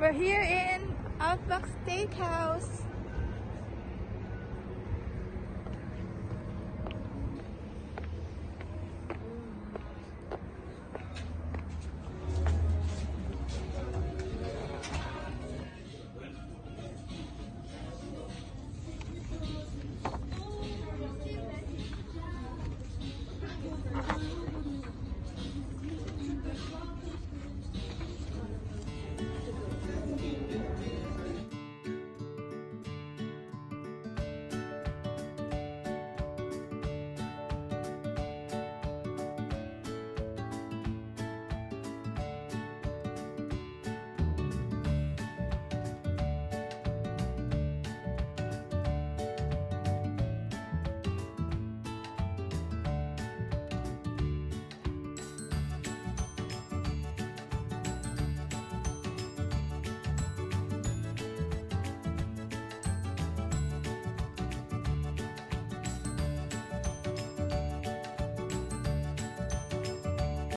We're here in Outback Steakhouse.